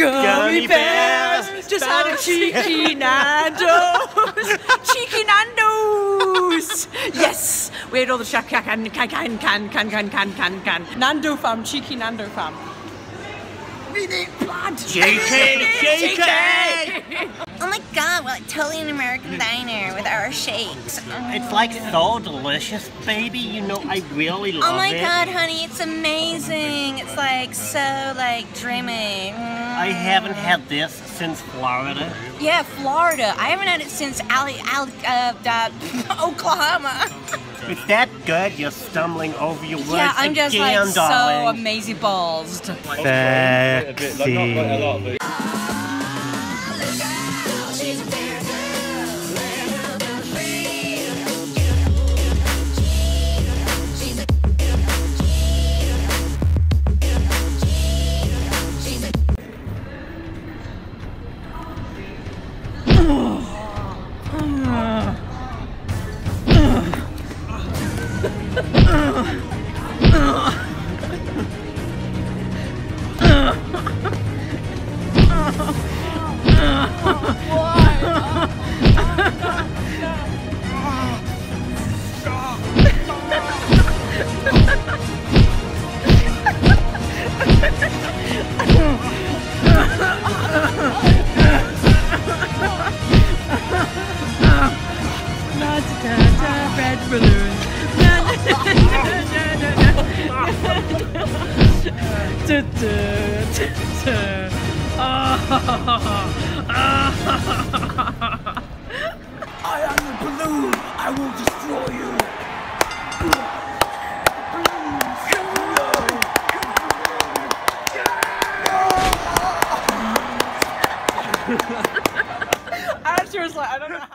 Gummy bears just had a cheeky Nando's. cheeky Nando's. Yes, we ate all the shack can can can can can can can can can. Nando fam, cheeky Nando fam. We need blood. Cheeky, cheeky. Oh my god, we're like totally an American diner with our shakes. It's like so delicious, baby. You know, I really love it. Oh my it. god, honey, it's amazing. It's like so like dreamy. I haven't had this since Florida. Yeah, Florida. I haven't had it since Ali, Ali uh, uh, Oklahoma. It's that good. You're stumbling over your words yeah, I'm just again, like so amazing balls. Sexy. Red balloon. I am the balloon. I will destroy you. I was like, I don't know.